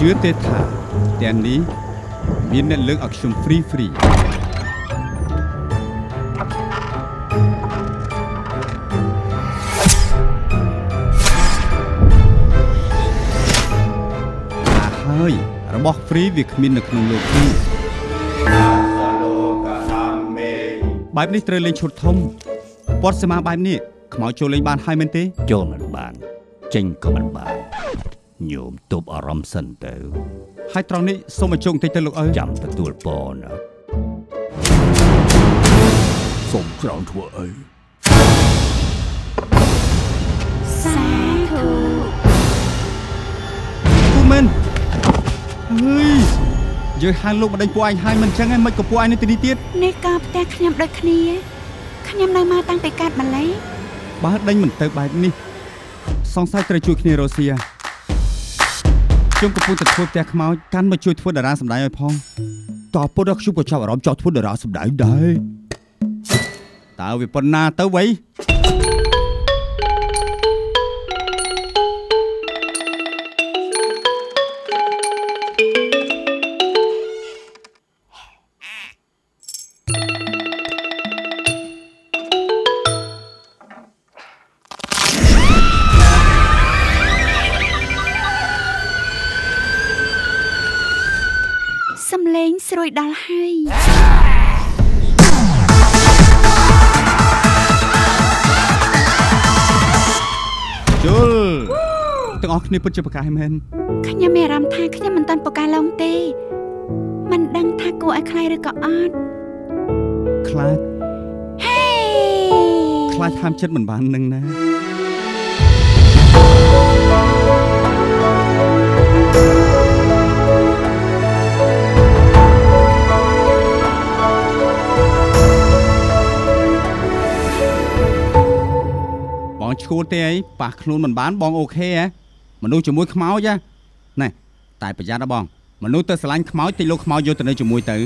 ជឿទេថាទាំងនេះមានអ្នកលើកឲ្យខ្ញុំ free free អាហើយរបស់ free វាគ្មាននៅក្នុងលោកនេះបែបនេះត្រូវលេងឈុតធំពាត់សមាបែបនេះខ្មោចចូលលេងបានហើយមែនទេចូលមិនបានចេញក៏មិនបាន ញោមទប់អារម្មណ៍សិនទៅ ហើយត្រង់នេះសូមឲ្យជោគបន្តិចទៅលោកអើយចាំទទួលពរណាសូមក្រោនធ្វើអីសាធុគូមែនហើយយើងហៅលោកម្ដេចពួកឯងហើយមិនអញ្ចឹងឯងមិនក៏ពួកឯងនៅទីនេះទៀតនេះក៏ផ្ទះខ្ញុំដូចគ្នាខ្ញុំនៅមកតាំងពីកាត់ម្លេះបើដេញមិនទៅបែបនេះសង្ស័យត្រូវជួយគ្នារស់ស៊ី ខ្ញុំកំពុងតែធ្វើផ្ទះខ្មោចកាន់មកជួយធ្វើតារាសម្ដែងឲ្យផងតពុតដល់ខ្ញុំក៏ចាប់អារម្មណ៍ចង់ធ្វើតារាសម្ដែងដែរតើវាប៉ុណ្ណាទៅវៃ សំលេងស្រួយដល់ហើយជុលទាំងអស់គ្នាពិតជាប្រកាសមែនខ្ញុំមានអារម្មណ៍ថាខ្ញុំមិនតាន់ពូកែឡងទេ មិនដឹងថាគួរឲ្យខ្លាចឬក៏អត់ខ្លាចហេខ្លាចហាមចិត្តមិនបាននឹងណា មកឈួលទេអីប៉ះខ្លួនមិនបានបងអូខេហ៎មនុស្សជាមួយខ្មោចហ៎ណែតែប្រយ័ត្នណាបងមនុស្សទៅស្រឡាញ់ខ្មោចតិចលោកខ្មោចយកទៅនៅជាមួយទៅ